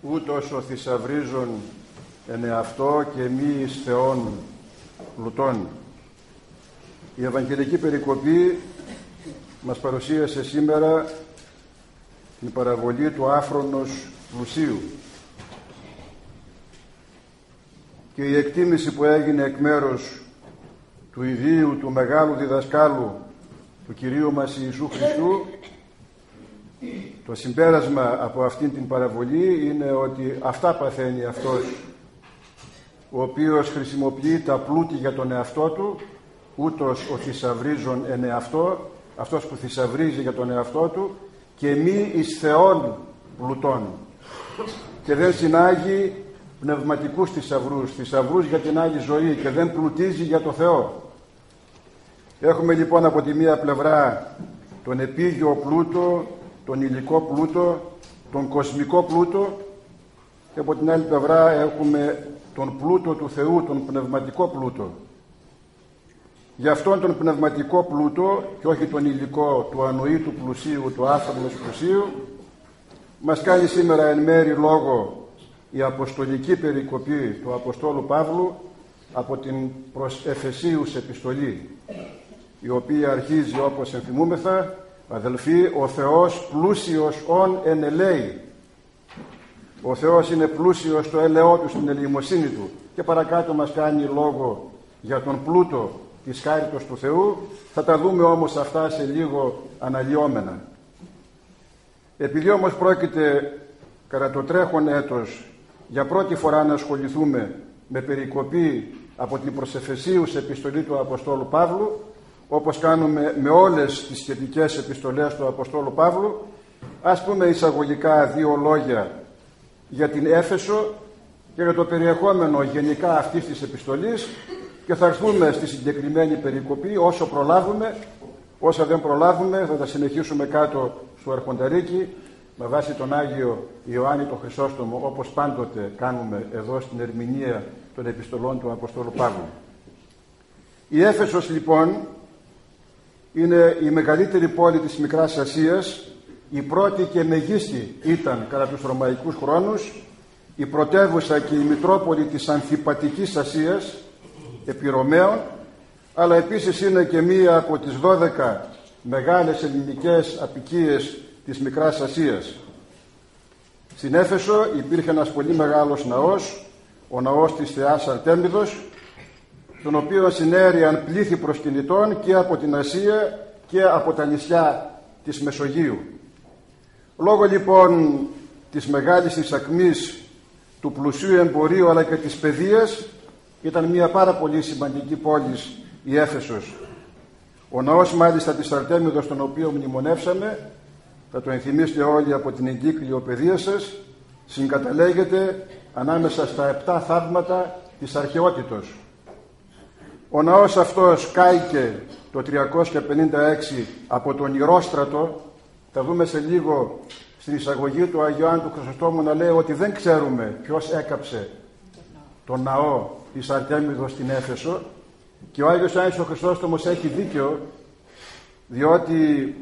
ούτως ο θησαυρίζων εν εαυτό και μη εις Θεόν πλουτών. Η Ευαγγελική Περικοπή μας παρουσίασε σήμερα την παραβολή του άφρονος πλουσίου και η εκτίμηση που έγινε εκ μέρους του ιδίου του μεγάλου διδασκάλου του Κυρίου μας Ιησού Χριστού το συμπέρασμα από αυτήν την παραβολή είναι ότι αυτά παθαίνει αυτός ο οποίος χρησιμοποιεί τα πλούτη για τον εαυτό του ούτως ο θησαυρίζων εν εαυτό αυτός που θησαυρίζει για τον εαυτό του και μη εις Θεόν πλουτών. Και δεν συνάγει πνευματικούς θησαυρούς θησαυρούς για την άλλη ζωή και δεν πλουτίζει για το Θεό. Έχουμε λοιπόν από τη μία πλευρά τον επίγειο πλούτο τον υλικό πλούτο τον κοσμικό πλούτο και από την άλλη πλευρά έχουμε τον πλούτο του Θεού, τον πνευματικό πλούτο. Γι' αυτόν τον πνευματικό πλούτο και όχι τον υλικό του ανοήτου πλουσίου, του άφθονος πλουσίου μας κάνει σήμερα εν μέρη λόγο η αποστολική περικοπή του Αποστόλου Παύλου από την προς Εφεσίους επιστολή η οποία αρχίζει όπως ενθυμούμεθα αδελφοί ο Θεός πλούσιος όν ελέη ο Θεός είναι πλούσιος στο έλεό του, στην ελεημοσύνη του και παρακάτω μας κάνει λόγο για τον πλούτο της χάριτος του Θεού. Θα τα δούμε όμως αυτά σε λίγο αναλυόμενα. Επειδή όμως πρόκειται κατά το τρέχον έτος για πρώτη φορά να ασχοληθούμε με περικοπή από την προσεφεσίους επιστολή του Αποστόλου Παύλου όπως κάνουμε με όλες τις σχετικές επιστολές του Αποστόλου Παύλου ας πούμε εισαγωγικά δύο λόγια για την Έφεσο και για το περιεχόμενο γενικά αυτής της επιστολής και θα έρθουμε στη συγκεκριμένη περικοπή όσο προλάβουμε όσα δεν προλάβουμε θα τα συνεχίσουμε κάτω στο Αρχονταρίκι με βάση τον Άγιο Ιωάννη τον Χρυσόστομο όπως πάντοτε κάνουμε εδώ στην ερμηνεία των επιστολών του Αποστόλου Παύλου. Η Έφεσος λοιπόν είναι η μεγαλύτερη πόλη της Μικράς Ασίας η πρώτη και μεγίστη ήταν κατά τους Ρωμαϊκούς χρόνους η πρωτεύουσα και η Μητρόπολη της Ανθιπατικής Ασίας επιρωμαίων αλλά επίσης είναι και μία από τις 12 μεγάλες ελληνικές απικίες της Μικράς Ασίας. Στην Έφεσο υπήρχε ένας πολύ μεγάλος ναός, ο ναός της Θεάς Αρτέμιδος, τον οποίο συνέριαν πλήθη προσκυνητών και από την Ασία και από τα νησιά της Μεσογείου. Λόγω λοιπόν της μεγάλης εισακμής του πλουσίου εμπορίου αλλά και της παιδείας ήταν μια πάρα πολύ σημαντική πόλη η Έφεσος. Ο ναός μάλιστα της Αρτέμιδος τον οποίο μνημονεύσαμε θα το ενθυμίσετε όλοι από την εγκύκλιο παιδεία σας συγκαταλέγεται ανάμεσα στα επτά θαύματα της αρχαιότητος. Ο ναός αυτός κάηκε το 356 από τον Ηρόστρατο θα δούμε σε λίγο στην εισαγωγή του Αγίου του Χρυσοστόμου να λέει ότι δεν ξέρουμε ποιος έκαψε τον ναό της Αρτέμιδος στην Έφεσο και ο Άγιος Άγιος ο Χρυσόστομος έχει δίκιο διότι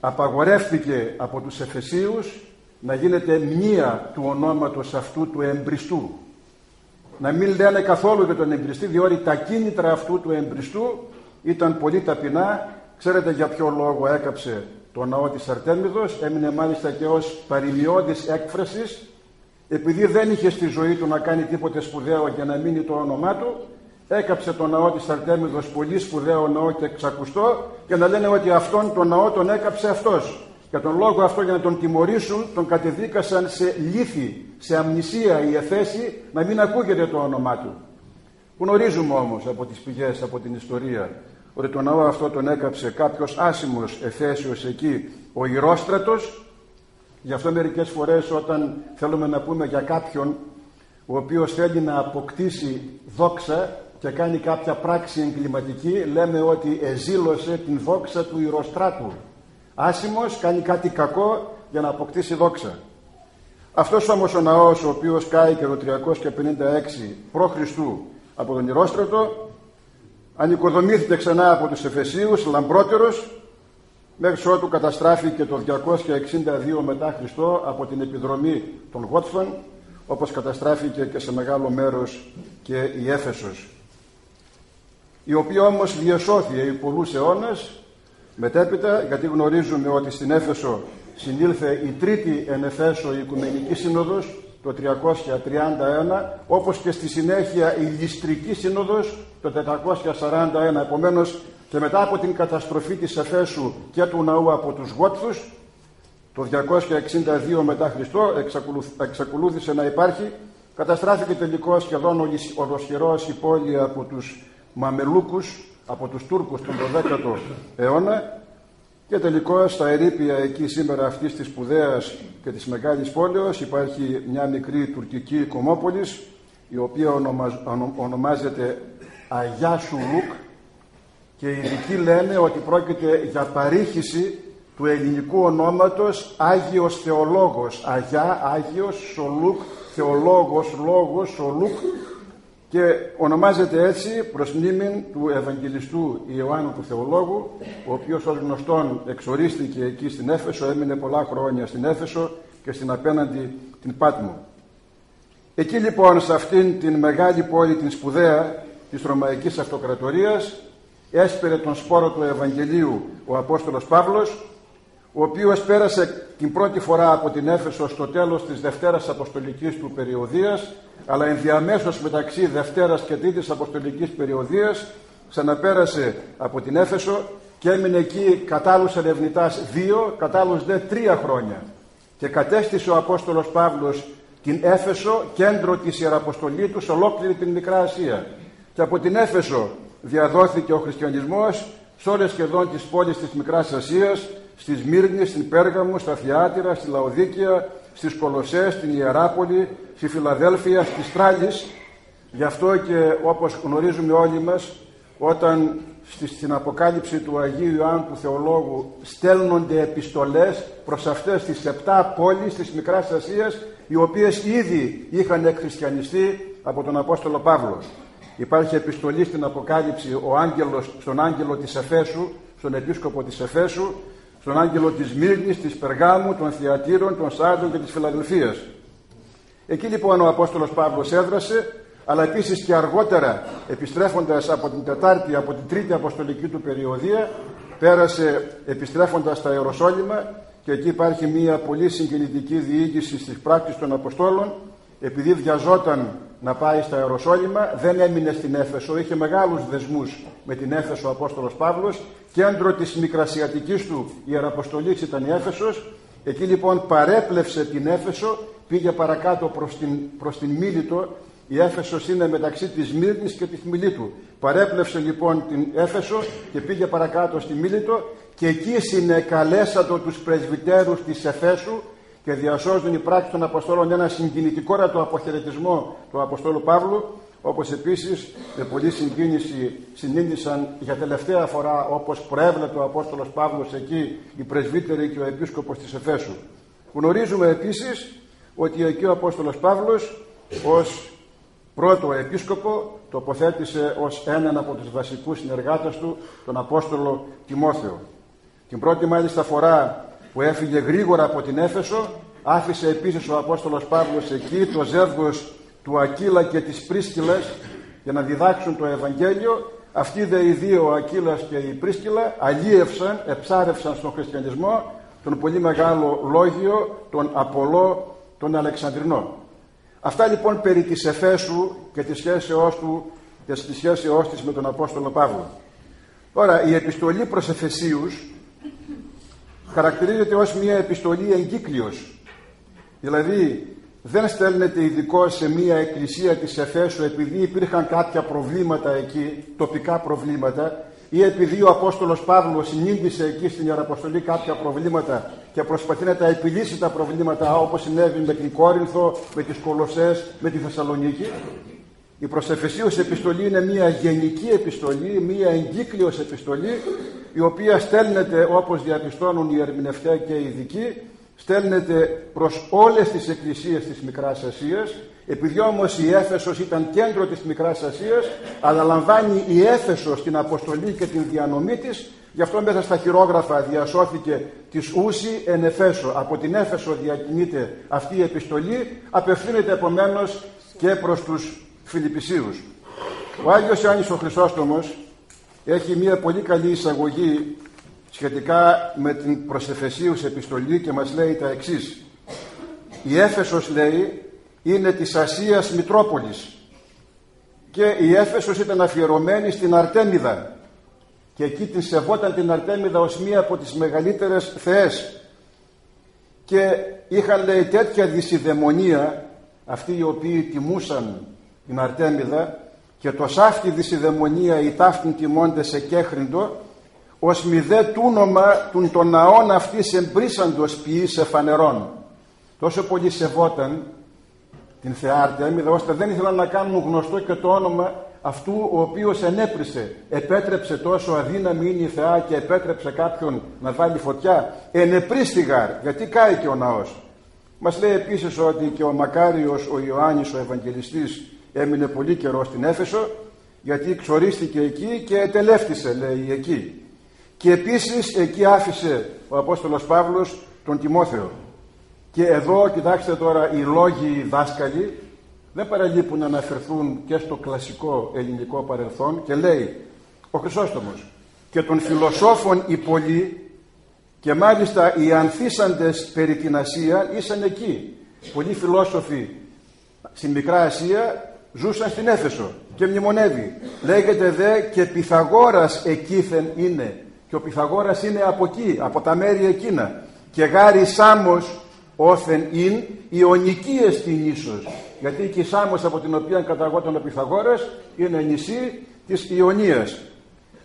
απαγορεύτηκε από τους Εφεσίους να γίνεται μία του ονόματος αυτού του εμπριστού. Να μην λένε καθόλου για τον εμπριστή διότι τα κίνητρα αυτού του εμπριστού ήταν πολύ ταπεινά. Ξέρετε για ποιο λόγο έκαψε το ναό της Αρτέμιδος, έμεινε μάλιστα και ως παρημιώδης έκφρασης, επειδή δεν είχε στη ζωή του να κάνει τίποτε σπουδαίο για να μείνει το όνομά του, έκαψε το ναό της Αρτέμιδος πολύ σπουδαίο ναό και εξακουστό και να λένε ότι αυτόν τον ναό τον έκαψε αυτός. Για τον λόγο αυτό για να τον τιμωρήσουν τον κατεδίκασαν σε λύθη, σε αμνησία η Εφέση να μην ακούγεται το όνομά του. Γνωρίζουμε όμως από τις πηγές, από την ιστορία ότι το ναό αυτό τον έκαψε κάποιος άσημος Εφέσιος εκεί ο Ηρόστρατος γι' αυτό μερικές φορές όταν θέλουμε να πούμε για κάποιον ο οποίος θέλει να αποκτήσει δόξα και κάνει κάποια πράξη εγκληματική λέμε ότι εζήλωσε την δόξα του Ηρωστράτου άσημος κάνει κάτι κακό για να αποκτήσει δόξα αυτός όμως ο ναός ο οποίος κάηκε το 356 π.Χ. από τον Ηρόστρατο ανοικοδομήθηκε ξανά από τους Εφεσίους λαμπρότερος μέχρι ότου καταστράφηκε το 262 μετά Χριστό από την επιδρομή των Γότφων όπως καταστράφηκε και σε μεγάλο μέρος και η Έφεσος η οποία όμως διασώθη επί πολλούς αιώνες μετέπειτα γιατί γνωρίζουμε ότι στην Έφεσο συνήλθε η τρίτη εν Εφέσο Οικουμενική Σύνοδος το 331 όπως και στη συνέχεια η Λιστρική Σύνοδος το 441 επομένως και μετά από την καταστροφή της Εφέσου και του ναού από τους Γότθους το 262 μετά Χριστό εξακολούθησε να υπάρχει. Καταστράφηκε τελικώς σχεδόν ολοσχερός η πόλη από τους Μαμελούκους από τους Τούρκους τον 12ο αιώνα και τελικώς στα ερήπια εκεί σήμερα αυτής της σπουδαίας και της μεγάλης πόλεως υπάρχει μια μικρή τουρκική κομμόπολης η οποία ονομάζεται Αγιά Σουλούκ και οι ειδικοί λένε ότι πρόκειται για παρήχηση του ελληνικού ονόματος Άγιος Θεολόγος. Αγιά, Άγιος, Σολούκ, Θεολόγος, Λόγος, Σολούκ και ονομάζεται έτσι προς μνήμη του Ευαγγελιστού Ιωάννου του Θεολόγου ο οποίος ως γνωστόν εξορίστηκε εκεί στην Έφεσο έμεινε πολλά χρόνια στην Έφεσο και στην απέναντι την Πάτμο. Εκεί λοιπόν σε αυτήν την μεγάλη πόλη την σπουδαία της Ρωμαϊκής Αυτοκρατορίας έσπερε τον σπόρο του Ευαγγελίου ο Απόστολος Παύλος ο οποίος πέρασε την πρώτη φορά από την Έφεσο στο τέλος της Δευτέρας Αποστολικής του περιοδίας αλλά ενδιαμέσως μεταξύ Δευτέρας και Τρίτης Αποστολικής περιοδίας ξαναπέρασε από την Έφεσο και έμεινε εκεί κατάλληλος ερευνητάς δύο, κατάλληλος δε τρία χρόνια. Και κατέστησε ο Απόστολος Παύλος την Έφεσο κέντρο της Ιεραποστολή σε ολόκληρη την Μικρά Ασία. Και από την Έφεσο διαδόθηκε ο χριστιανισμός σε όλες σχεδόν τις πόλεις της Μικράς Ασίας στη Σμύρνη, στην Πέργαμο, στα Θιάτυρα, στη Λαοδίκαια, στις Κολοσσές, στην Ιεράπολη, στη Φιλαδέλφια, στη Στράλης. Γι' αυτό και όπως γνωρίζουμε όλοι μας, όταν στην Αποκάλυψη του Αγίου Ιωάννου του Θεολόγου στέλνονται επιστολές προς αυτές τις επτά πόλεις της Μικράς Ασίας, οι οποίες ήδη είχαν εκχριστιανιστεί από τον Απόστολο Παύλο. Υπάρχει επιστολή στην Αποκάλυψη ο άγγελος, στον άγγελο της Εφέσου, στον επίσκοπο της Εφέσου, στον άγγελο της Μύρνης, της Περγάμου, των Θιατήρων, των Σάρδων και της Φιλαδελφίας. Εκεί λοιπόν ο Απόστολος Παύλος έδρασε, αλλά επίσης και αργότερα επιστρέφοντας από την Τετάρτη, από την Τρίτη Αποστολική του περιοδία, πέρασε επιστρέφοντας στα Ιεροσόλυμα και εκεί υπάρχει μια πολύ συγκινητική διοίκηση στις πράξεις των Αποστόλων επειδή βιαζόταν να πάει στα Ιεροσόλυμα, δεν έμεινε στην Έφεσο, είχε μεγάλους δεσμούς με την Έφεσο ο Απόστολος Παύλος, κέντρο της μικρασιατικής του Ιεραποστολής ήταν η Έφεσος, εκεί λοιπόν παρέπλευσε την Έφεσο, πήγε παρακάτω προς την, προς την Μίλητο, η Έφεσος είναι μεταξύ της Μύρνης και της Μιλήτου. Παρέπλευσε λοιπόν την Έφεσο και πήγε παρακάτω στη Μίλητο και εκεί συνεκαλέσατο τους πρεσβυτέρους της Εφέσου και διασώζουν οι πράξεις των Αποστόλων ένα συγκινητικόρατο αποχαιρετισμό του Αποστόλου Παύλου όπως επίσης με πολλή συγκίνηση συνήντησαν για τελευταία φορά όπως προέβλεπε ο Απόστολος Παύλος εκεί οι πρεσβύτεροι και ο Επίσκοπος της Εφέσου. Γνωρίζουμε επίσης ότι εκεί ο Απόστολος Παύλος ως πρώτο επίσκοπο τοποθέτησε ως έναν από τους βασικούς συνεργάτες του τον Απόστολο Τιμόθεο. Την πρώτη μάλιστα φορά που έφυγε γρήγορα από την Έφεσο άφησε επίσης ο Απόστολος Παύλος εκεί το ζεύγος του Ακύλα και της Πρίσκυλας για να διδάξουν το Ευαγγέλιο αυτοί δε οι δύο ο Ακύλας και η Πρίσκυλα αλίευσαν, εψάρευσαν στον χριστιανισμό τον πολύ μεγάλο λόγιο, τον Απολό, τον Αλεξανδρινό. Αυτά λοιπόν περί της Εφέσου και της σχέσεώς του και της σχέσεώς της με τον Απόστολο Παύλο. Τώρα η επιστολή προς Εφεσίους χαρακτηρίζεται ως μια επιστολή εγκύκλειος. Δηλαδή δεν στέλνεται ειδικό σε μια εκκλησία της Εφέσου επειδή υπήρχαν κάποια προβλήματα εκεί, τοπικά προβλήματα ή επειδή ο Απόστολος Παύλος συνήντησε εκεί στην Ιεραποστολή κάποια προβλήματα και προσπαθεί να τα επιλύσει τα προβλήματα όπως συνέβη με την Κόρινθο, με τις Κολοσσές, με τη Θεσσαλονίκη. Η προς Εφεσίους επιστολή είναι μια γενική επιστολή, μια εγκύκλειος επιστολή η οποία στέλνεται όπως διαπιστώνουν οι ερμηνευτές και οι ειδικοί στέλνεται προς όλες τις εκκλησίες της Μικράς Ασίας επειδή όμως η Έφεσος ήταν κέντρο της Μικράς Ασίας αναλαμβάνει η Έφεσος την αποστολή και την διανομή της Γι' αυτό μέσα στα χειρόγραφα διασώθηκε της Ούση εν Εφέσο. Από την Έφεσο διακινείται αυτή η επιστολή, απευθύνεται επομένως και προς τους Φιλιππισίους. Ο Άγιος Ιωάννης ο Χρυσόστομος έχει μια πολύ καλή εισαγωγή σχετικά με την προσεφεσίους επιστολή και μας λέει τα εξής. Η Έφεσος λέει είναι της Ασίας Μητρόπολης και η Έφεσος ήταν αφιερωμένη στην Αρτέμιδα και εκεί την σεβόταν την Αρτέμιδα ως μία από τις μεγαλύτερες θεές και είχαν λέει τέτοια δυσιδαιμονία αυτοί οι οποίοι τιμούσαν την Αρτέμιδα και το σάφτη δυσιδαιμονία η ταύτην τιμώνται σε κέχριντο ως μηδέ τούνομα των των ναών αυτής εμπρίσαντος ποιής σε φανερών τόσο πολύ σεβόταν την Θεά Αρτέμιδα ώστε δεν ήθελαν να κάνουν γνωστό και το όνομα αυτού ο οποίος ενέπρισε, επέτρεψε τόσο αδύναμη είναι η Θεά και επέτρεψε κάποιον να βάλει φωτιά, ενεπρίστηγαρ, γιατί κάει και ο ναός. Μας λέει επίσης ότι και ο Μακάριος, ο Ιωάννης, ο Ευαγγελιστής, έμεινε πολύ καιρό στην Έφεσο, γιατί ξορίστηκε εκεί και ετελεύτησε, λέει, εκεί. Και επίσης εκεί άφησε ο Απόστολος Παύλος τον Τιμόθεο. Και εδώ, κοιτάξτε τώρα, οι λόγοι δάσκαλοι δεν παραλείπουν να αναφερθούν και στο κλασικό ελληνικό παρελθόν και λέει ο Χρυσόστομος και των φιλοσόφων οι πολλοί και μάλιστα οι ανθίσαντες περί την Ασία ήσαν εκεί. Πολλοί φιλόσοφοι στην Μικρά Ασία ζούσαν στην Έφεσο και μνημονεύει. Λέγεται δε και Πυθαγόρας εκείθεν είναι και ο Πυθαγόρας είναι από εκεί, από τα μέρη εκείνα. Και γάρι Σάμος όθεν ειν Ιωνικίες την ίσως γιατί και η Σάμος από την οποία καταγόταν ο Πυθαγόρας είναι νησί της Ιωνίας.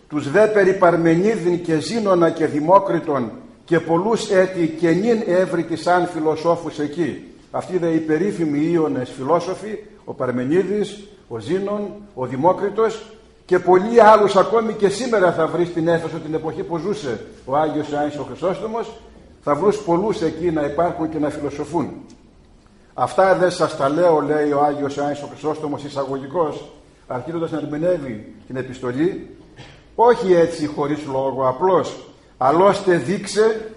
Τους δε περί Παρμενίδιν και Ζήνονα και Δημόκριτον και πολλούς έτη και νυν έβριτοι σαν φιλοσόφους εκεί αυτοί δε οι περίφημοι Ιώνες φιλόσοφοι ο Παρμενίδης, ο Ζήνων, ο Δημόκριτος και πολλοί άλλους ακόμη και σήμερα θα βρει στην Έφεσο την εποχή που ζούσε ο Άγιος Ιωάννης ο Χρυσόστομος θα βρουν πολλούς εκεί να υπάρχουν και να φιλοσοφούν. Αυτά δεν σας τα λέω, λέει ο Άγιος Ιωάννης ο Χρυσόστομος εισαγωγικός, αρχίζοντας να ερμηνεύει την επιστολή, όχι έτσι χωρίς λόγο, απλώς, αλλώστε δείξε,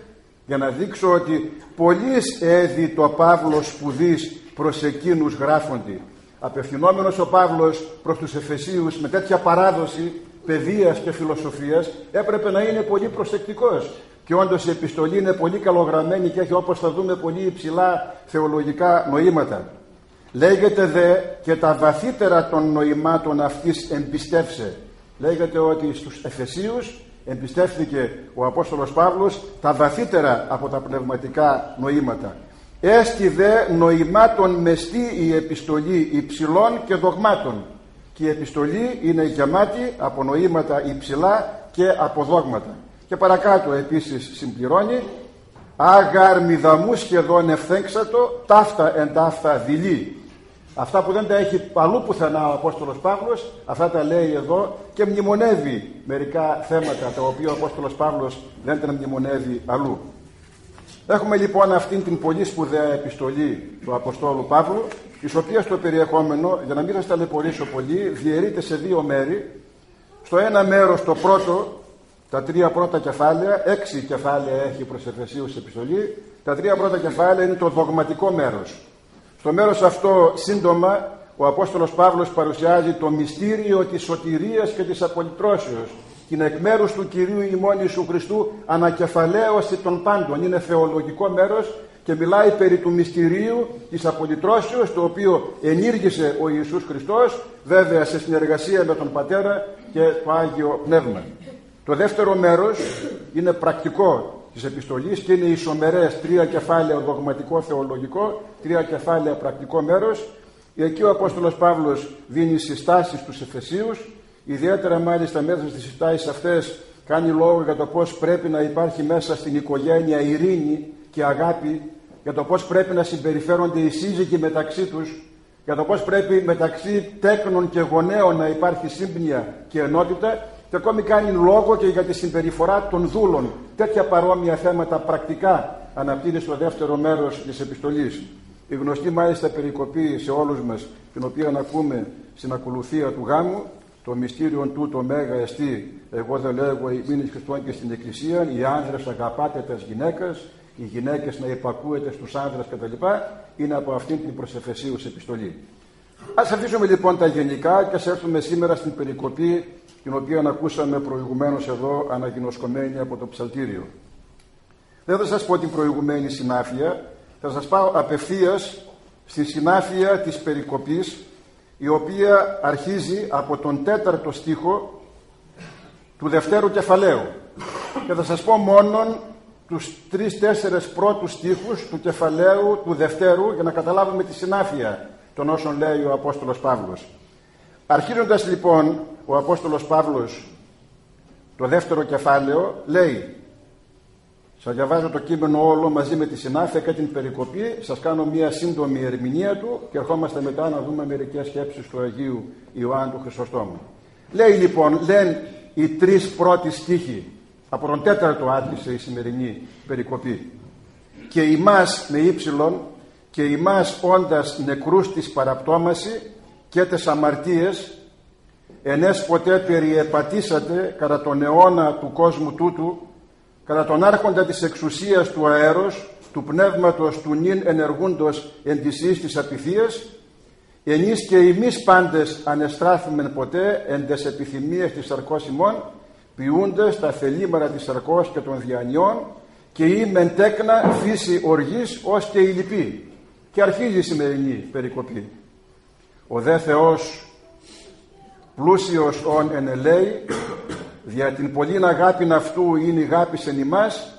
για να δείξω ότι πολλής έδι το Παύλος σπουδής προς εκείνους γράφονται. Απευθυνόμενος ο Παύλος προς τους Εφεσίους με τέτοια παράδοση παιδείας και φιλοσοφίας έπρεπε να είναι πολύ προσεκτικός και όντως η επιστολή είναι πολύ καλογραμμένη και έχει όπως θα δούμε πολύ υψηλά θεολογικά νοήματα. Λέγεται δε και τα βαθύτερα των νοημάτων αυτής εμπιστεύσε. Λέγεται ότι στους Εφεσίους εμπιστεύθηκε ο Απόστολος Παύλος τα βαθύτερα από τα πνευματικά νοήματα. Έστι δε νοημάτων μεστή η επιστολή υψηλών και δογμάτων. Και η επιστολή είναι γεμάτη από νοήματα υψηλά και από δόγματα. Και παρακάτω επίσης συμπληρώνει Άγαρ μηδαμού σχεδόν ευθέξατο, ταύτα εν ταύτα δειλή. Αυτά που δεν τα έχει παλού πουθενά ο Απόστολος Παύλος, αυτά τα λέει εδώ και μνημονεύει μερικά θέματα τα οποία ο Απόστολος Παύλος δεν τα μνημονεύει αλλού. Έχουμε λοιπόν αυτήν την πολύ σπουδαία επιστολή του Αποστόλου Παύλου, της οποίας στο περιεχόμενο, για να μην σας ταλαιπωρήσω πολύ, διαιρείται σε δύο μέρη. Στο ένα μέρος το πρώτο τα τρία πρώτα κεφάλαια, έξι κεφάλαια έχει προς Εφεσίους επιστολή, τα τρία πρώτα κεφάλαια είναι το δογματικό μέρος. Στο μέρος αυτό σύντομα ο Απόστολος Παύλος παρουσιάζει το μυστήριο της σωτηρίας και της απολυτρώσεως την εκ μέρους του Κυρίου ημών Ιησού Χριστού ανακεφαλαίωση των πάντων. Είναι θεολογικό μέρος και μιλάει περί του μυστηρίου της απολυτρώσεως το οποίο ενήργησε ο Ιησούς Χριστός βέβαια σε συνεργασία με τον Πατέρα και το Άγιο Πνεύμα. Το δεύτερο μέρος είναι πρακτικό της επιστολής και είναι ισομερές τρία κεφάλαια δογματικό θεολογικό, τρία κεφάλαια πρακτικό μέρος. Εκεί ο Απόστολος Παύλος δίνει συστάσεις στους Εφεσίους, ιδιαίτερα μάλιστα μέσα στις συστάσεις αυτές κάνει λόγο για το πώς πρέπει να υπάρχει μέσα στην οικογένεια ειρήνη και αγάπη, για το πώς πρέπει να συμπεριφέρονται οι σύζυγοι μεταξύ τους, για το πώς πρέπει μεταξύ τέκνων και γονέων να υπάρχει σύμπνοια και ενότητα και ακόμη κάνει λόγο και για τη συμπεριφορά των δούλων. Τέτοια παρόμοια θέματα πρακτικά αναπτύσσει στο δεύτερο μέρος της επιστολής. Η γνωστή μάλιστα περικοπή σε όλους μας, την οποία ακούμε στην ακολουθία του γάμου, το μυστήριο του το μέγα εστί εγώ δεν λέγω μήνες Χριστών και στην Εκκλησία οι άνδρες αγαπάτε τις γυναίκες οι γυναίκες να υπακούετε στους άνδρες κτλ. είναι από αυτήν την προσεφεσίους επιστολή. Ας αφήσουμε λοιπόν τα γενικά και ας έρθουμε σήμερα στην περικοπή την οποία ακούσαμε προηγουμένως εδώ αναγνωσκομένη από το ψαλτήριο. Δεν θα σας πω την προηγουμένη συνάφεια, θα σας πάω απευθείας στη συνάφεια της περικοπής η οποία αρχίζει από τον τέταρτο στίχο του δευτέρου κεφαλαίου και θα σας πω μόνον τους τρεις-τέσσερες πρώτους στίχους του κεφαλαίου του δευτέρου για να καταλάβουμε τη συνάφεια των όσων λέει ο Απόστολος Παύλος. Αρχίζοντας λοιπόν ο Απόστολος Παύλος το δεύτερο κεφάλαιο λέει σας διαβάζω το κείμενο όλο μαζί με τη συνάφεια και την περικοπή σας κάνω μια σύντομη ερμηνεία του και ερχόμαστε μετά να δούμε μερικές σκέψεις του Αγίου Ιωάννου του Χρυσοστόμου. Λέει λοιπόν, λένε οι τρεις πρώτοι στίχοι από τον τέταρτο άρχισε η σημερινή περικοπή και ημάς με ύψιλον και ημάς όντας νεκρούς της παραπτώμαση και τες αμαρτίες ενές ποτέ περιεπατήσατε κατά τον αιώνα του κόσμου τούτου κατά τον άρχοντα της εξουσίας του αέρος του πνεύματος του νυν ενεργούντος εν της της απειθίας ενείς και εμείς πάντες ανεστράφημεν ποτέ εν τες επιθυμίες της σαρκός ημών ποιούντες τα θελήμερα της σαρκός και των διανιών και ή μεν τέκνα φύση οργής ως και η λυπή. Και αρχίζει η σημερινή περικοπή. Ο δε Θεός πλούσιος ον ενελέει δια την πολλήν αγάπη αυτού είναι η αγάπη εν ημάς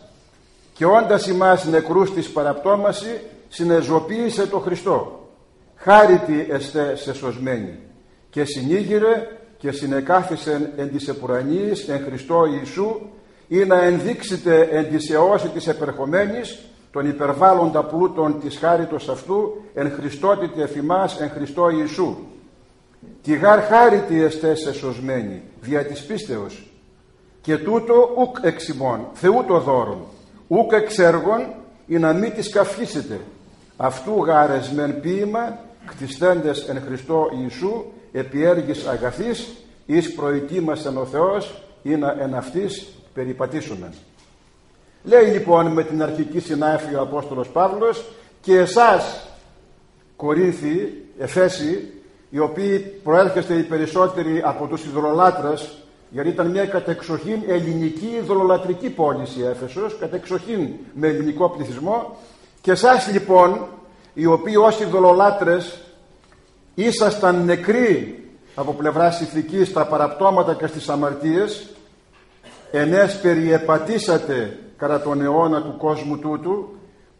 και όντας ημάς νεκρούς της παραπτώμασης συνεζωποίησε το Χριστό χάρητη εστέ σε σωσμένη και συνήγηρε και συνεκάθισεν εν της επουρανής εν Χριστώ Ιησού ή να ενδείξετε εν της αιώση της επερχομένης τον υπερβάλλοντα πλούτων της χάριτος αυτού εν Χριστότητη εφημάς εν Χριστώ Ιησού. Τη γάρ χάρητη εστέ σε σωσμένη δια της πίστεως και τούτο ουκ εξημών Θεού το δώρον ουκ εξέργων ή να μην τις καυχήσετε αυτού γάρες μεν ποίημα κτιστέντες εν Χριστώ Ιησού επί έργης αγαθής εις προετοίμασεν ο Θεός ή να εν αυτής περιπατήσουμε. Λέει λοιπόν με την αρχική συνάφη ο Απόστολος Παύλος και εσάς Κορίνθοι, Εφέσοι οι οποίοι προέρχεστε οι περισσότεροι από τους ιδρολάτρες γιατί ήταν μια κατεξοχήν ελληνική ιδρολατρική πόλη η Έφεσος κατεξοχήν με ελληνικό πληθυσμό. Και εσάς λοιπόν οι οποίοι ως ιδρολάτρες ήσασταν νεκροί από πλευράς ηθικής στα παραπτώματα και στις αμαρτίες ενές περιεπατήσατε κατά τον αιώνα του κόσμου τούτου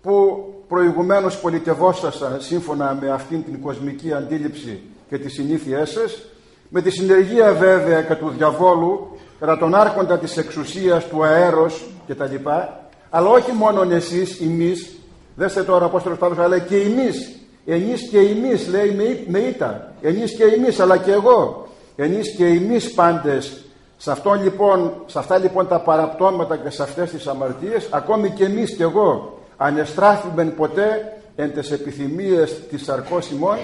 που προηγουμένως πολιτευόσασταν σύμφωνα με αυτήν την κοσμική αντίληψη και τις συνήθειές σας με τη συνεργία βέβαια κατά του διαβόλου κατά τον άρχοντα της εξουσίας του αέρος και τα λοιπά αλλά όχι μόνο εσείς εμείς δέστε τώρα ο Απόστολος Παύλος αλλά και εμείς Ενείς και εμείς λέει με, με ήττα. Ενείς και εμείς αλλά και εγώ. Ενείς και εμείς πάντες. Σε, αυτό, λοιπόν, σε αυτά λοιπόν τα παραπτώματα και σε αυτές τις αμαρτίες ακόμη και εμείς και εγώ ανεστράφημεν ποτέ εν τες επιθυμίες της σαρκός ημών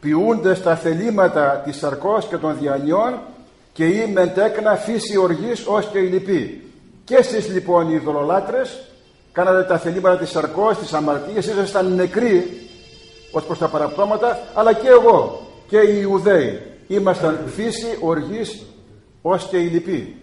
ποιούνται τα θελήματα της σαρκός και των διανιών και είμαι τέκνα φύση οργής ως και η λυπή. Και εσείς λοιπόν οι ειδωλολάτρες κάνατε τα θελήματα της σαρκός, της αμαρτίας, ήσασταν νεκροί ως προς τα παραπτώματα αλλά και εγώ και οι Ιουδαίοι ήμασταν φύση οργής ως και οι λοιποί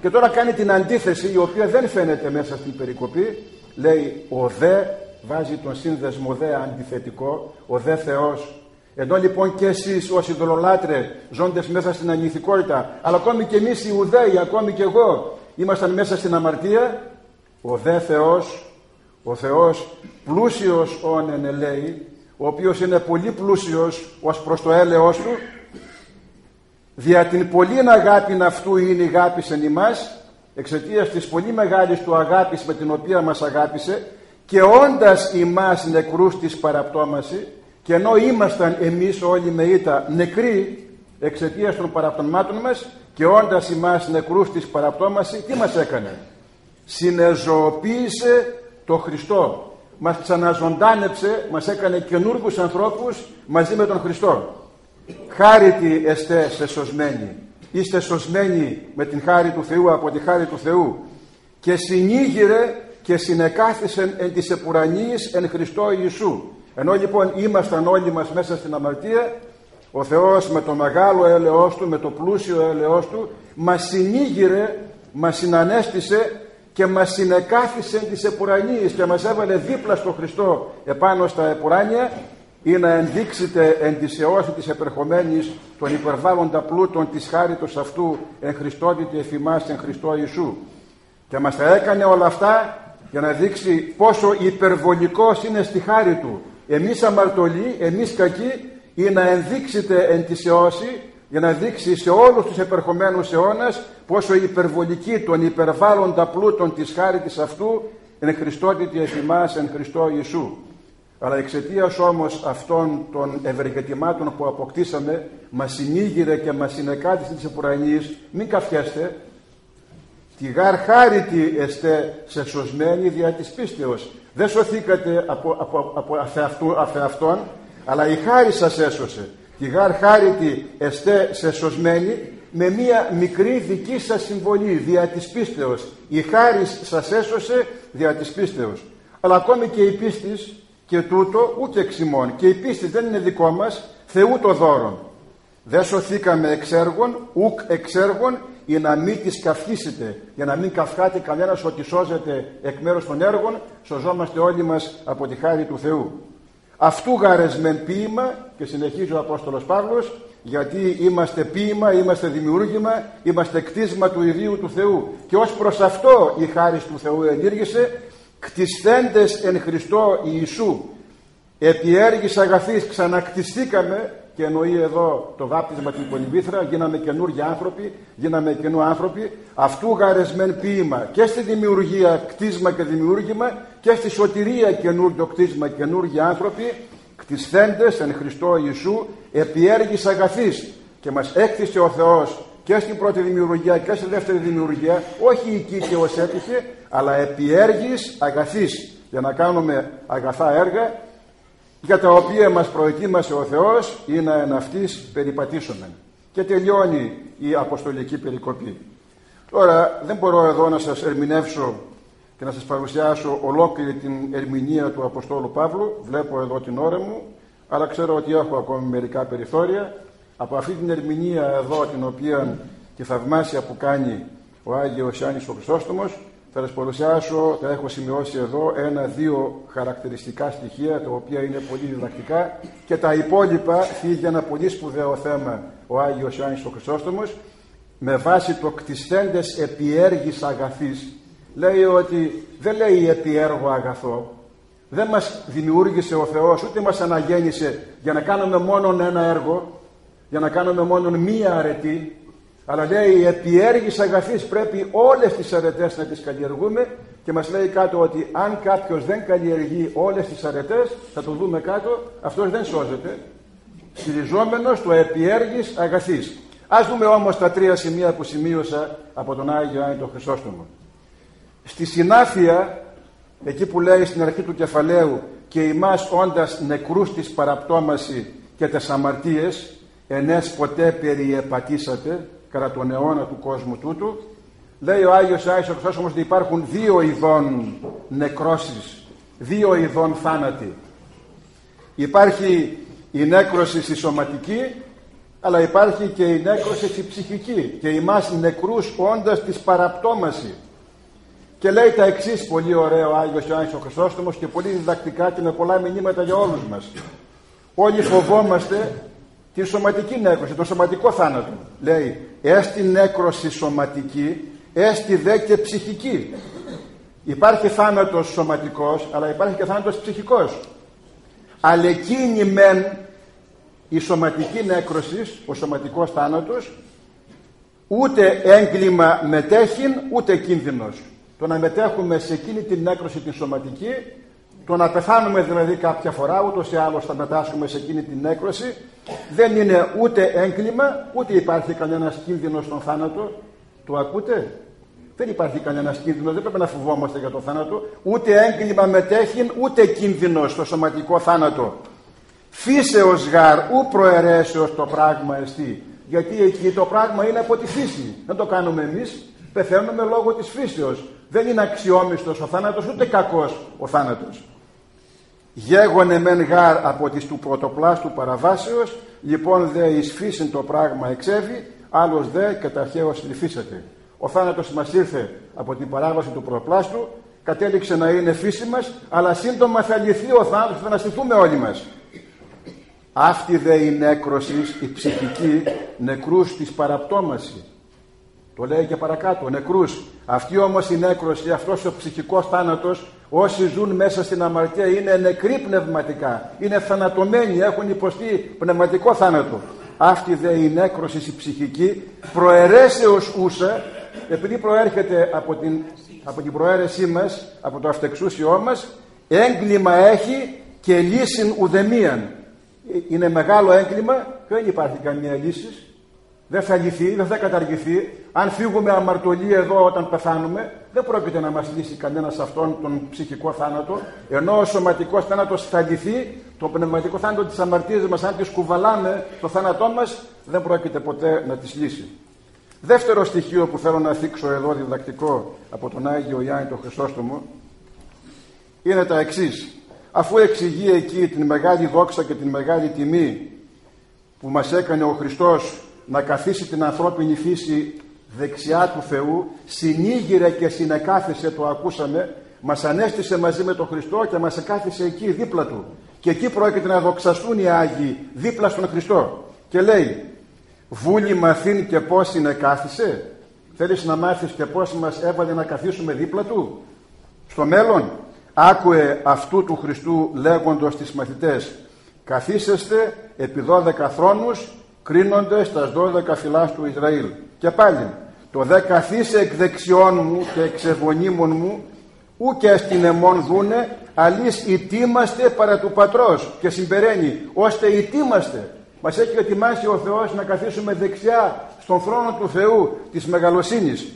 και τώρα κάνει την αντίθεση η οποία δεν φαίνεται μέσα στην περικοπή λέει ο δε βάζει τον σύνδεσμο δε αντιθετικό ο δε Θεός ενώ λοιπόν και εσείς ως ειδωλολάτρε ζώντες μέσα στην ανηθικότητα αλλά ακόμη και εμείς οι Ιουδαίοι ακόμη και εγώ ήμασταν μέσα στην αμαρτία. Ο δε Θεός ο Θεός πλούσιος όν ενελέει ο οποίος είναι πολύ πλούσιος ως προς το έλεος του δια την πολύ αγάπη αυτού είναι η αγάπη σε εμάς εξαιτίας της πολύ μεγάλης του αγάπης με την οποία μας αγάπησε και όντας ημάς νεκρούς της παραπτώμασης και ενώ ήμασταν εμείς όλοι με ήττα νεκροί εξαιτίας των παραπτωμάτων μας και όντας ημάς νεκρούς της παραπτώμασης τι μας έκανε; Συνεζωοποίησε το Χριστό μας ξαναζωντάνεψε, μας έκανε καινούργους ανθρώπους μαζί με τον Χριστό. Χάρητη εστέ σε σωσμένη. είστε σωσμένοι με την χάρη του Θεού από τη χάρη του Θεού και συνήγηρε και συνεκάθισεν εν της επουρανής εν Χριστώ Ιησού ενώ λοιπόν ήμασταν όλοι μας μέσα στην αμαρτία ο Θεός με το μεγάλο έλεος Του, με το πλούσιο έλεος Του μας συνήγηρε, μας συνανέστησε και μας συνεκάθισε τις επουρανίες και μας έβαλε δίπλα στο Χριστό επάνω στα επουράνια ή να ενδείξετε εν της αιώσης της επερχομένης των υπερβάλλοντα πλούτων της χάριτος αυτού εν Χριστότητη εφημάς εν Χριστό Ιησού. Και μας τα έκανε όλα αυτά για να δείξει πόσο υπερβολικός είναι στη χάρη Του εμείς αμαρτωλοί, εμείς κακοί ή να ενδείξετε εν της αιώση για να δείξει σε όλους τους επερχομένους αιώνας πόσο υπερβολική των υπερβάλλοντα πλούτων της χάριτης αυτού εν Χριστότητη εφημάς εν Χριστό Ιησού. Αλλά εξαιτίας όμως αυτών των ευεργετημάτων που αποκτήσαμε μας συνήγηρε και μας συνεκάτησε της επουρανής μην καφιέστε τη γάρ χάρητη εστέ σε σωσμένη δια της πίστεως. Δεν σωθήκατε από, από, από αφεαυτόν αλλά η χάρη σας έσωσε. Τη γάρ χάρητη εστέ σε σωσμένη με μία μικρή δική σας συμβολή δια της πίστεως. Η χάρη σας έσωσε δια της πίστεως. Αλλά ακόμη και η πίστης και τούτο ούτε εξημών και η πίστη δεν είναι δικό μας Θεού το δώρον δεν σωθήκαμε εξ έργων ουκ εξ έργων ή να μην τις καυχήσετε για να μην καυχάτε κανένας ότι σώζεται εκ μέρους των έργων σωζόμαστε όλοι μας από τη χάρη του Θεού. Αυτού γαρεσμεν ποίημα και συνεχίζει ο Απόστολος Παύλος γιατί είμαστε ποίημα, είμαστε δημιούργημα, είμαστε κτίσμα του ιδίου του Θεού. Και ως προς αυτό η χάρη του Θεού ενήργησε κτισθέντες εν Χριστώ Ιησού επί έργης αγαθής ξανακτιστήκαμε και εννοεί εδώ το βάπτισμα την Πολυβήθρα γίναμε καινούργιοι άνθρωποι γίναμε καινού άνθρωποι. Αυτού γαρεσμεν ποίημα και στη δημιουργία κτίσμα και δημιούργημα και στη σωτηρία καινούργιο κτίσμα καινούργιοι άνθρωποι. Κτισθέντες εν Χριστώ Ιησού επί έργης αγαθής. Και μας έκτισε ο Θεός και στην πρώτη δημιουργία και στη δεύτερη δημιουργία όχι εκεί και ως έτυχε αλλά επί έργης αγαθής. Για να κάνουμε αγαθά έργα για τα οποία μας προετοίμασε ο Θεός ή να εν αυτής περιπατήσουμε. Και τελειώνει η αποστολική περικοπή. Τώρα δεν μπορώ εδώ να σας ερμηνεύσω και να σας παρουσιάσω ολόκληρη την ερμηνεία του Αποστόλου Παύλου. Βλέπω εδώ την ώρα μου, αλλά ξέρω ότι έχω ακόμη μερικά περιθώρια. Από αυτή την ερμηνεία εδώ την οποία και θαυμάσια που κάνει ο Άγιος Ιάννης ο Χρυσόστομος θα σας παρουσιάσω, τα έχω σημειώσει εδώ, ένα-δύο χαρακτηριστικά στοιχεία, τα οποία είναι πολύ διδακτικά. Και τα υπόλοιπα φύγει ένα πολύ σπουδαίο θέμα ο Άγιος Ιωάννης ο Χρυσόστομος με βάση το κτιστέντες επιέργης αγαθής. Λέει ότι δεν λέει επιέργο αγαθό δεν μας δημιούργησε ο Θεός ούτε μας αναγέννησε για να κάνουμε μόνο ένα έργο για να κάνουμε μόνο μία αρετή αλλά λέει επί έργης αγαθής πρέπει όλες τις αρετές να τις καλλιεργούμε και μας λέει κάτω ότι αν κάποιος δεν καλλιεργεί όλες τις αρετές θα το δούμε κάτω αυτός δεν σώζεται στηριζόμενος το επί έργης αγαθής. Ας δούμε όμως τα τρία σημεία που σημείωσα από τον Άγιο Άγιο τον Χρυσόστομο. Στη συνάφεια εκεί που λέει στην αρχή του κεφαλαίου και ημάς όντας νεκρούς της παραπτώμασης και τις αμαρτίες ενές ποτέ περιεπατήσατε κατά τον αιώνα του κόσμου τούτου. Λέει ο Άγιος Άγιος ο όμως ότι υπάρχουν δύο ειδών νεκρώσεις δύο ειδών θάνατοι υπάρχει η νέκρωση στη σωματική αλλά υπάρχει και η νέκρωση στη ψυχική. Και εμάς νεκρούς όντας της παραπτώμασης και λέει τα εξής πολύ ωραίο ο Άγιος Ιωάννης ο Χρυσόστομος και πολύ διδακτικά και με πολλά μηνύματα για όλους μας. Όλοι φοβόμαστε τη σωματική νέκρωση, το σωματικό θάνατο. Λέει, έστι νέκρωση σωματική, έστι δε και ψυχική. Υπάρχει θάνατος σωματικός, αλλά υπάρχει και θάνατος ψυχικός. Αλλά εκείνη μεν η σωματική νέκρωση, ο σωματικός θάνατος, ούτε έγκλημα μετέχει, ούτε κίνδυνος. Το να μετέχουμε σε εκείνη την νέκρωση την σωματική το να πεθάνουμε δηλαδή κάποια φορά, ούτως ή άλλως θα μετάσχουμε σε εκείνη την έκρωση, δεν είναι ούτε έγκλημα, ούτε υπάρχει κανένας κίνδυνο στον θάνατο. Το ακούτε; Δεν υπάρχει κανένας κίνδυνο, δεν πρέπει να φοβόμαστε για το θάνατο. Ούτε έγκλημα μετέχει, ούτε κίνδυνο στο σωματικό θάνατο. Φύσεως γάρ, ου προαιρέσεως το πράγμα εστί. γιατί εκεί το πράγμα είναι από τη φύση. Δεν το κάνουμε εμείς, πεθαίνουμε λόγω της φύσεως. Δεν είναι αξιόμιστος ο θάνατος, ούτε κακός ο θάνατος. Γέγονε μεν γάρ από τις του πρωτοπλάστου παραβάσεως, λοιπόν δε εις φύσιν το πράγμα εξέβη, άλλος δε καταρχαίως λυφίσατε. Ο θάνατος μας ήρθε από την παράβαση του πρωτοπλάστου, κατέληξε να είναι φύση μας, αλλά σύντομα θα λυθεί ο θάνατος, θα αναστηθούμε όλοι μας. Αυτή δε η νέκρωσης, η ψυχική, νεκρούς της παραπτώμασης. Το λέει και παρακάτω, νεκρούς. Αυτή όμως η νέκρωση, αυτός ο ψυχικός θάνατος, όσοι ζουν μέσα στην αμαρτία είναι νεκροί πνευματικά, είναι θανατωμένοι, έχουν υποστεί πνευματικό θάνατο. Αυτή δε η νέκρωση η ψυχική προαιρέσεως ούσα, επειδή προέρχεται από την, από την προαίρεσή μας, από το αυτεξούσιό μας, έγκλημα έχει και λύσιν ουδεμίαν είναι μεγάλο έγκλημα και δεν υπάρχει καμία λύση. Δεν θα λυθεί, δεν θα καταργηθεί. Αν φύγουμε αμαρτωλοί εδώ όταν πεθάνουμε, δεν πρόκειται να μας λύσει κανένας αυτόν τον ψυχικό θάνατο. Ενώ ο σωματικός θάνατος θα λυθεί, το πνευματικό θάνατο της αμαρτίας μας, αν τη κουβαλάμε το θάνατό μας, δεν πρόκειται ποτέ να τη λύσει. Δεύτερο στοιχείο που θέλω να θίξω εδώ διδακτικό από τον Άγιο Ιάννη τον Χριστόστομο είναι τα εξής αφού εξηγεί εκεί την μεγάλη δόξα και την μεγάλη τιμή που μας έκανε ο Χριστός να καθίσει την ανθρώπινη φύση δεξιά του Θεού συνήγηρε και συνεκάθισε το ακούσαμε μας ανέστησε μαζί με τον Χριστό και μας εκάθισε εκεί δίπλα του. Και εκεί πρόκειται να δοξαστούν οι Άγιοι δίπλα στον Χριστό. Και λέει βούλη μαθήν και πώς συνεκάθισε; Θέλεις να μάθεις και πώς μας έβαλε να καθίσουμε δίπλα του; Στο μέλλον άκουε αυτού του Χριστού λέγοντος τις μαθητές καθίσεστε επί δώδεκα θρόνους κρίνοντες τας δώδεκα φυλάς του Ισραήλ και πάλι το δε καθίσε εκ δεξιών μου και εξ μου ου και στην εμών δούνε αλείς ητήμαστε παρά του πατρός και συμπεραίνει ώστε ητήμαστε μας έχει ετοιμάσει ο Θεός να καθίσουμε δεξιά στον θρόνο του Θεού της μεγαλοσύνης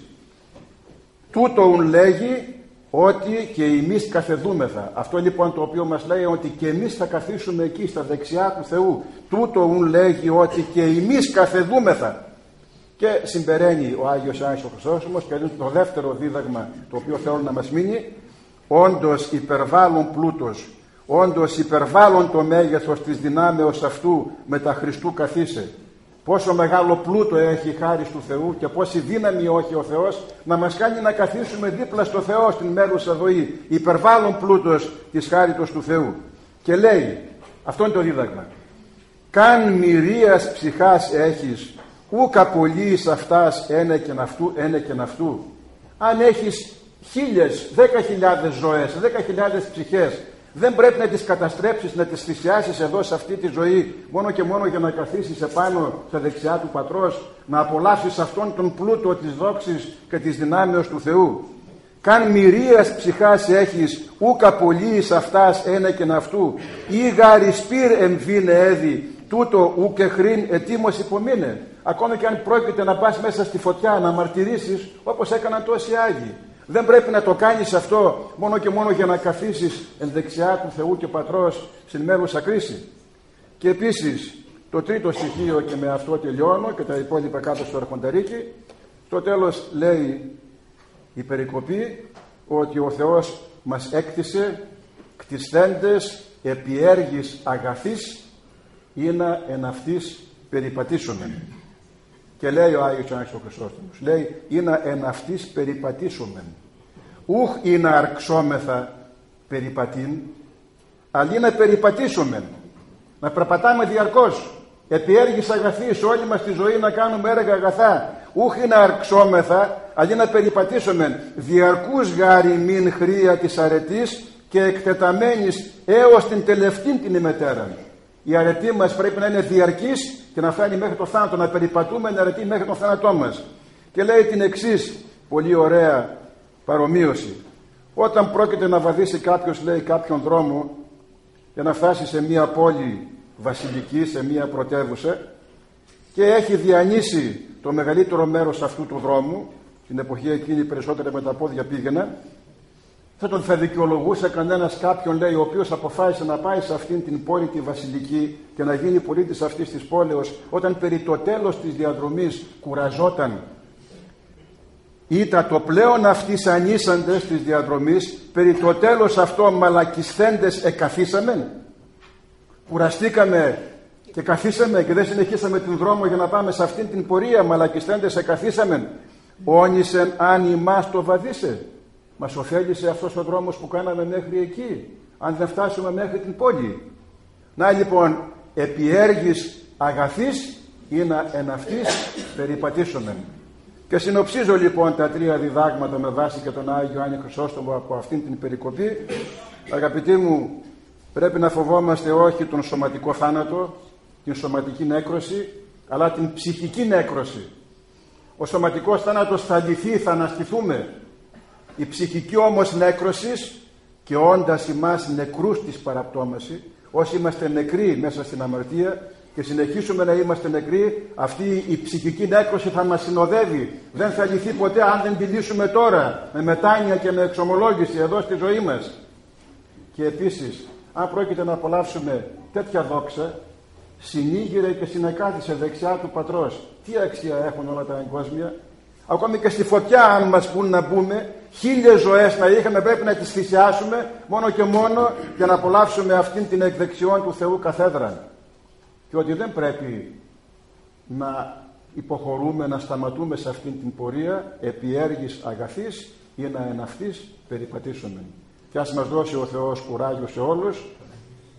τούτο ουν λέγει ότι και εμείς καθεδούμεθα. Αυτό λοιπόν το οποίο μας λέει ότι και εμείς θα καθίσουμε εκεί στα δεξιά του Θεού. Τούτο ουν λέγει ότι και εμείς καθεδούμεθα. Και συμπεραίνει ο Άγιος Άγιος ο Χρυσόσωμος και είναι το δεύτερο δίδαγμα το οποίο θέλω να μας μείνει. Όντως υπερβάλλον πλούτος, όντως υπερβάλλον το μέγεθος της δυνάμεως αυτού με τα Χριστού καθίσε πόσο μεγάλο πλούτο έχει η χάρη του Θεού και πόση δύναμη όχι ο Θεός να μας κάνει να καθίσουμε δίπλα στο Θεό στην μέλουσα ζωή υπερβάλλον πλούτος της χάριτος του Θεού και λέει αυτό είναι το δίδαγμα καν μυρίας ψυχάς έχεις ούκα πολλής αυτάς ένα και αυτού, ένα και αυτού αν έχεις χίλιες, δέκα χιλιάδες ζωές, δέκα χιλιάδες ψυχές δεν πρέπει να τις καταστρέψεις, να τις θυσιάσεις εδώ σε αυτή τη ζωή μόνο και μόνο για να καθίσεις επάνω στα δεξιά του Πατρός να απολαύσεις αυτόν τον πλούτο της δόξης και της δυνάμεως του Θεού. Καν μυρίας ψυχάς έχεις, ούκα πολλής αυτάς ένα και αυτού, ή γαρισπύρ εμβίνε έδι, τούτο ούκε χρήν ετήμος υπομείνε. Ακόμα και αν πρόκειται να πας μέσα στη φωτιά να μαρτυρήσεις όπως έκαναν τόσοι Άγιοι. Δεν πρέπει να το κάνεις αυτό μόνο και μόνο για να καθίσεις ενδεξιά του Θεού και Πατρός στην μέλουσα κρίση. Και επίσης το τρίτο στοιχείο και με αυτό τελειώνω και τα υπόλοιπα κάτω στο αρχονταρίκι στο τέλος λέει η περικοπή ότι ο Θεός μας έκτισε κτισθέντες επί έργης αγαθής ή να εν αυτής περιπατήσουμε. Και λέει ο Άγιος Άγιος ο Χρυσόστομος, λέει είναι εν αυτής περιπατήσομεν. Ούχ είναι αρξόμεθα περιπατήν, αλλά είναι περιπατήσομεν. Να περπατάμε διαρκώς. Επί έργης αγαθής όλη μας τη ζωή να κάνουμε έργα αγαθά. Ούχ είναι αρξόμεθα, αλλά να περιπατήσομεν. Διαρκούς γάρι μην χρία της αρετής και εκτεταμένης έως την τελευταία την ημετέρα. Η αρετή μας πρέπει να είναι διαρκής και να φτάνει μέχρι το θάνατο, να περιπατούμε να αρετή μέχρι το θάνατό μας. Και λέει την εξής πολύ ωραία παρομοίωση. Όταν πρόκειται να βαδίσει κάποιος λέει κάποιον δρόμο για να φτάσει σε μια πόλη βασιλική, σε μια πρωτεύουσα και έχει διανύσει το μεγαλύτερο μέρος αυτού του δρόμου την εποχή εκείνη περισσότερα με τα πόδια πήγαινα θα τον θα δικαιολογούσε κανένας κάποιον λέει ο οποίος αποφάσισε να πάει σε αυτήν την πόλη τη βασιλική και να γίνει πολίτης αυτής της πόλεως όταν περί το τέλος της διαδρομής κουραζόταν. Ήταν το πλέον αυτής ανήσαντες της διαδρομής περί το τέλος αυτό μαλακισθέντες εκαθίσαμε κουραστήκαμε και καθίσαμε και δεν συνεχίσαμε την δρόμο για να πάμε σε αυτήν την πορεία μαλακιστέντες εκαθίσαμε όνισεν αν ημάς το βαδίσε μας ωφέλησε αυτός ο δρόμος που κάναμε μέχρι εκεί αν δεν φτάσουμε μέχρι την πόλη. Να λοιπόν επιέργης αγαθής ή να εναυτής περιπατήσουμε. Και συνοψίζω λοιπόν τα τρία διδάγματα με βάση και τον Άγιο Άννη Χρυσόστομο από αυτήν την περικοπή. Αγαπητοί μου πρέπει να φοβόμαστε όχι τον σωματικό θάνατο την σωματική νέκρωση αλλά την ψυχική νέκρωση. Ο σωματικός θάνατος θα λυθεί, θα αναστηθούμε η ψυχική όμως νέκρωσης και όντας εμάς νεκρούς της παραπτώμαση όσοι είμαστε νεκροί μέσα στην αμαρτία και συνεχίσουμε να είμαστε νεκροί αυτή η ψυχική νέκρωση θα μας συνοδεύει. Δεν θα λυθεί ποτέ αν δεν τη λύσουμε τώρα με μετάνοια και με εξομολόγηση εδώ στη ζωή μας. Και επίσης αν πρόκειται να απολαύσουμε τέτοια δόξα συνήγηρε και συνεκάθισε δεξιά του πατρός. Τι αξία έχουν όλα τα εγκόσμια; Ακόμη και στη φωτιά αν μας πούν να μπούμε χίλιες ζωές να είχαμε πρέπει να τις θυσιάσουμε μόνο και μόνο για να απολαύσουμε αυτήν την εκδεξιόν του Θεού καθέδρα και ότι δεν πρέπει να υποχωρούμε να σταματούμε σε αυτήν την πορεία επί έργης αγαθής ή να εναυτής περιπατήσουμε. Και ας μας δώσει ο Θεός κουράγιο σε όλους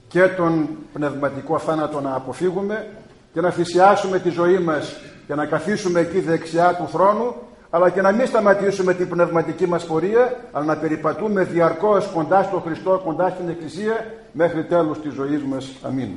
και τον πνευματικό θάνατο να αποφύγουμε και να θυσιάσουμε τη ζωή μας και να καθίσουμε εκεί δεξιά του θρόνου αλλά και να μην σταματήσουμε την πνευματική μας πορεία αλλά να περιπατούμε διαρκώς κοντά στον Χριστό, κοντά στην Εκκλησία μέχρι τέλους της ζωής μας. Αμήν.